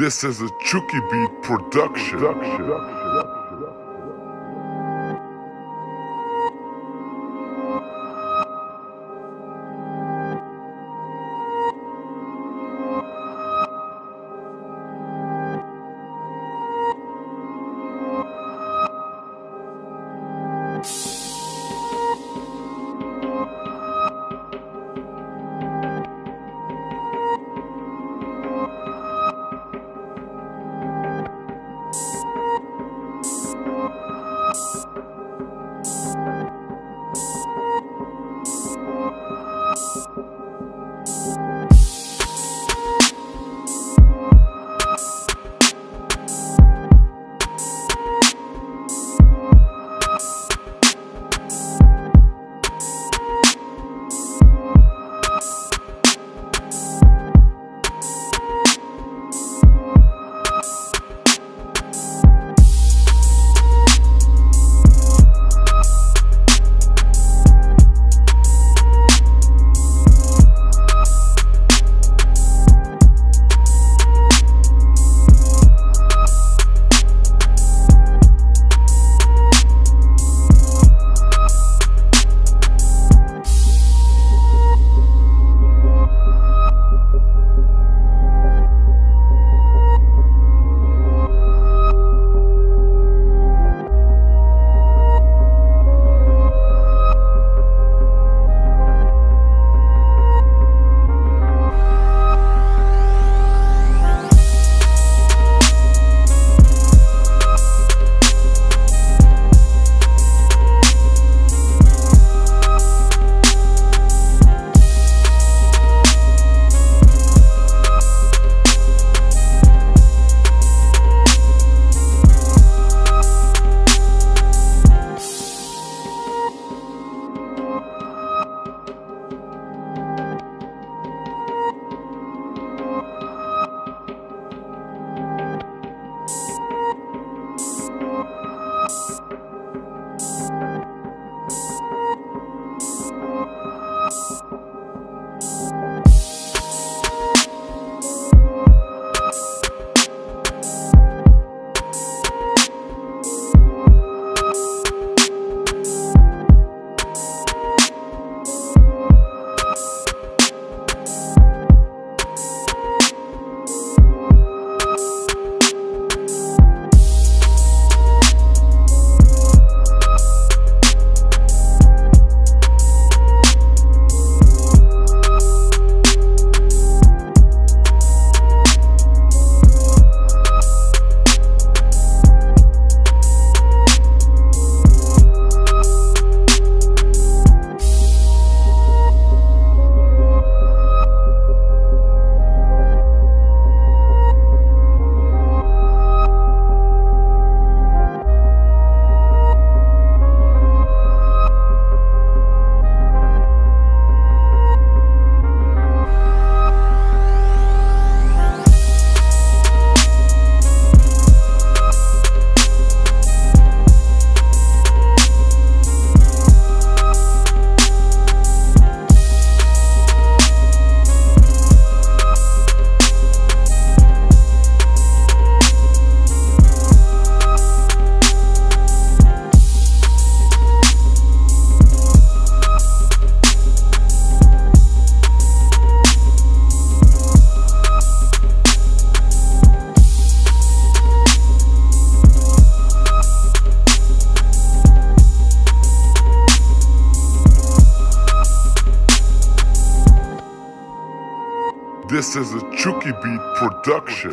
This is a Chucky Beat production. This is a Chucky Beat production.